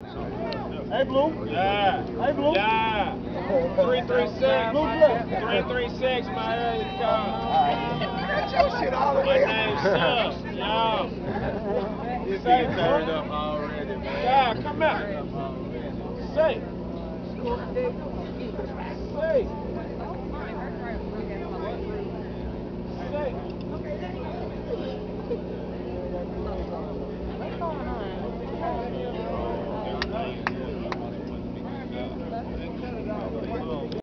Hey, Blue. Yeah. Hey, Blue. Yeah. 336. Blue, Blue. 336, my area code. Got your shit all the My way name's up. Yo. You Say, turned up already, man. Yeah, come out. Say.